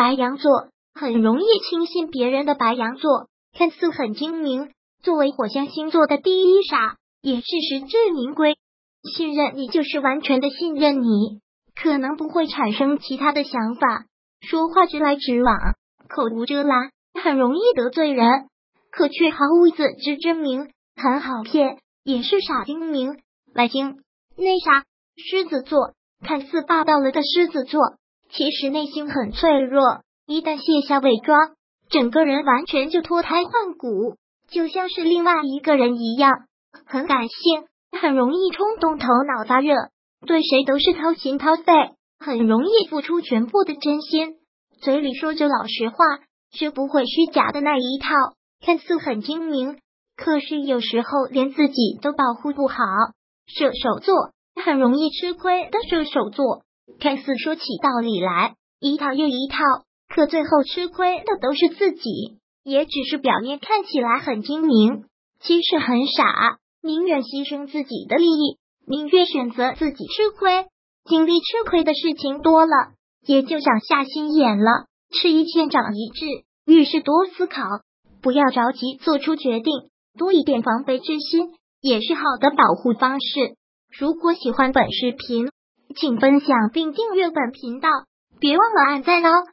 白羊座很容易轻信别人的白羊座，看似很精明。作为火象星座的第一傻，也是实至名归。信任你就是完全的信任你，可能不会产生其他的想法。说话直来直往，口无遮拦，很容易得罪人，可却毫无自知之明，很好骗，也是傻精明。来听内傻狮子座，看似霸道了的狮子座，其实内心很脆弱。一旦卸下伪装，整个人完全就脱胎换骨，就像是另外一个人一样，很感性，很容易冲动，头脑发热，对谁都是掏心掏肺，很容易付出全部的真心，嘴里说着老实话，学不会虚假的那一套，看似很精明，可是有时候连自己都保护不好。射手座很容易吃亏的射手座，看似说起道理来一套又一套，可最后吃亏的都是自己。也只是表面看起来很精明，其实很傻，宁愿牺牲自己的利益，宁愿选择自己吃亏。经历吃亏的事情多了，也就长下心眼了。吃一堑长一智，遇事多思考，不要着急做出决定，多一点防备之心。也是好的保护方式。如果喜欢本视频，请分享并订阅本频道，别忘了按赞哦。